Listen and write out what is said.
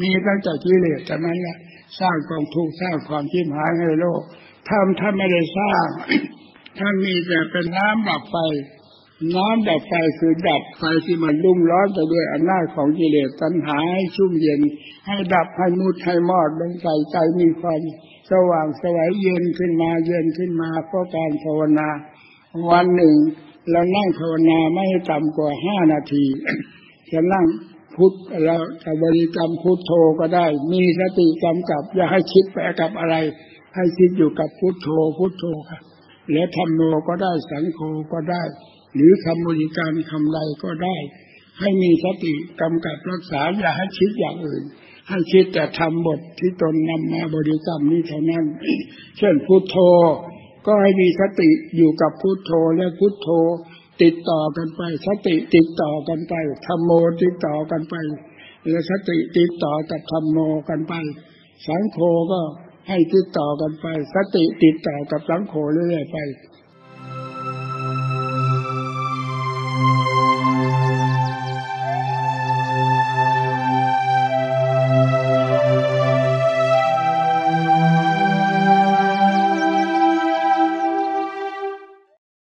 มีตั้งแต่กิเลสแต่นั้นแหละสร้างกองทุกข์สร้างความชิมหายให้โลกถ้าถ้าไม่ได้สร้างถ้ามีแต่เป็นน้ำดับไฟ น้ำดับไฟคือดับไฟที่มันรุ่มร้อนไปด้วยอำนาจของกิเลสตัณหาให้ชุ่มเย็น ให้ดับให้มุดให้มอดลงใจใจมีความสว่างสวัยเย็นขึ้นมาเย็นขึ้นมาเพราะการภาวนา วันหนึ่งเรานั่งภาวนาไม่ต่ำกว่าห้านาทีจะนั่ง พุทธแล้วจะบริกรรมพุทโธก็ได้ มีสติกำกับอย่าให้คิดไปกับอะไร ให้คิดอยู่กับพุทโธพุทโธครับแล้วทำโนก็ได้สังโฆก็ได้ หรือคำบริการมคำใดก็ได้ ให้มีสติกำกับรักษาอย่าให้คิดอย่างอื่น ให้คิดแต่ทำบทที่ตนนำมาบริกรรมนี้เท่านั้น เช่นพุทโธก็ให้มีสติอยู่กับพุทโธและพุทโธ ติดต่อกันไป สติติดต่อกันไปธรรมโมติดต่อกันไปและสติติดต่อกับธรรมโมกันไป สังโฆก็ให้ติดต่อกันไป สติติดต่อกับสังโฆเรื่อยๆไป